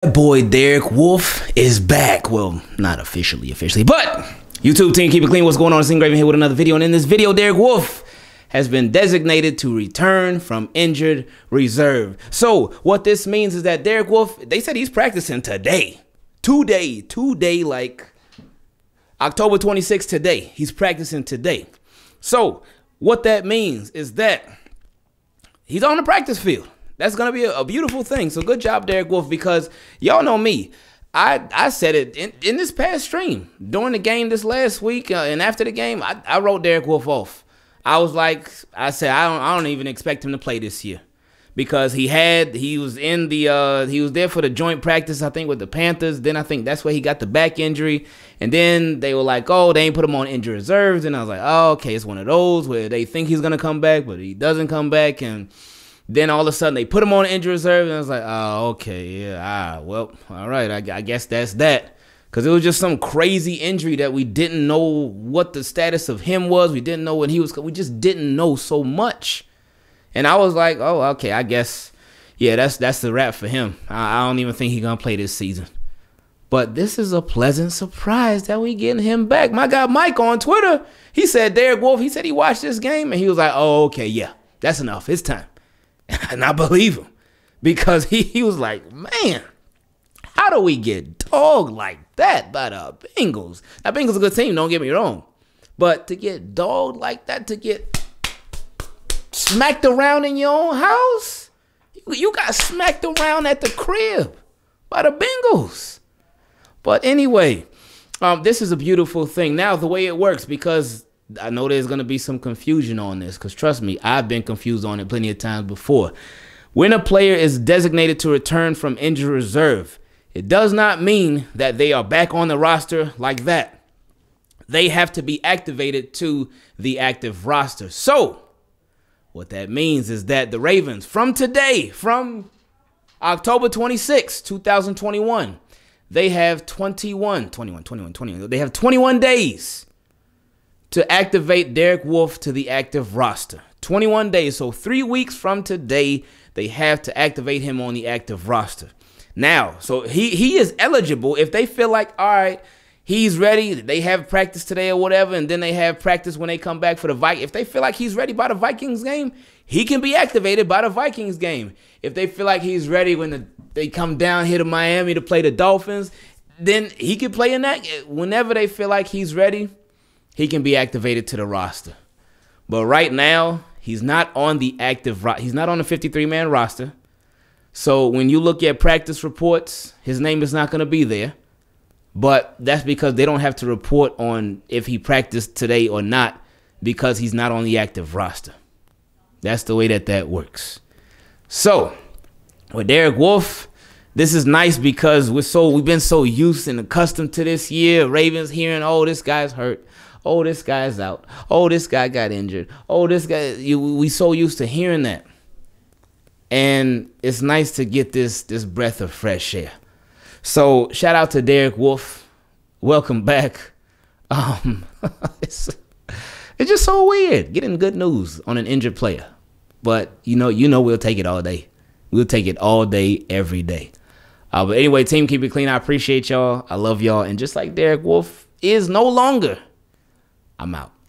boy Derek Wolfe is back. Well, not officially, officially, but YouTube team, keep it clean. What's going on? It's Ingraven here with another video. And in this video, Derek Wolfe has been designated to return from injured reserve. So what this means is that Derek Wolfe, they said he's practicing today. Today, today, like October 26th today. He's practicing today. So what that means is that he's on the practice field. That's gonna be a, a, beautiful thing. So good job, Derek Wolfe, because y'all know me. I I said it in, in this past stream during the game this last week uh, and after the game. I, I wrote Derek Wolfe off. I was like, I said I don't I don't even expect him to play this year because he had he was in the uh he was there for the joint practice I think with the Panthers. Then I think that's where he got the back injury, and then they were like, oh, they ain't put him on injured reserves, and I was like, oh, okay, it's one of those where they think he's gonna come back, but he doesn't come back, and then all of a sudden they put him on injury reserve, and I was like, oh, okay, yeah, ah, well, all right, I, I guess that's that. Because it was just some crazy injury that we didn't know what the status of him was. We didn't know when he was, we just didn't know so much. And I was like, oh, okay, I guess, yeah, that's that's the wrap for him. I, I don't even think he's going to play this season. But this is a pleasant surprise that we getting him back. My guy Mike on Twitter, he said Derek Wolfe, he said he watched this game and he was like, oh, okay, yeah, that's enough. It's time. And I believe him because he, he was like, man, how do we get dogged like that by the Bengals? Now, Bengals a good team, don't get me wrong. But to get dogged like that, to get smacked around in your own house, you got smacked around at the crib by the Bengals. But anyway, um, this is a beautiful thing. Now, the way it works, because I know there's going to be some confusion on this because trust me, I've been confused on it plenty of times before. When a player is designated to return from injury reserve, it does not mean that they are back on the roster like that. They have to be activated to the active roster. So, what that means is that the Ravens, from today, from October 26, 2021, they have 21, 21, 21, 21. They have 21 days to activate Derek Wolfe to the active roster. 21 days, so three weeks from today, they have to activate him on the active roster. Now, so he he is eligible if they feel like, all right, he's ready. They have practice today or whatever, and then they have practice when they come back for the Vikings. If they feel like he's ready by the Vikings game, he can be activated by the Vikings game. If they feel like he's ready when the, they come down here to Miami to play the Dolphins, then he can play in that. Eh, whenever they feel like he's ready, he can be activated to the roster. But right now, he's not on the active ro- he's not on the 53 man roster. So when you look at practice reports, his name is not going to be there. But that's because they don't have to report on if he practiced today or not because he's not on the active roster. That's the way that that works. So, with Derek Wolfe, this is nice because we're so we've been so used and accustomed to this year. Ravens hearing, oh, this guy's hurt. Oh, this guy's out. Oh, this guy got injured. Oh, this guy. You, we so used to hearing that, and it's nice to get this this breath of fresh air. So shout out to Derek Wolfe. Welcome back. Um, it's it's just so weird getting good news on an injured player, but you know you know we'll take it all day. We'll take it all day, every day. Uh, but anyway, team, keep it clean. I appreciate y'all. I love y'all. And just like Derek Wolfe is no longer I'm out.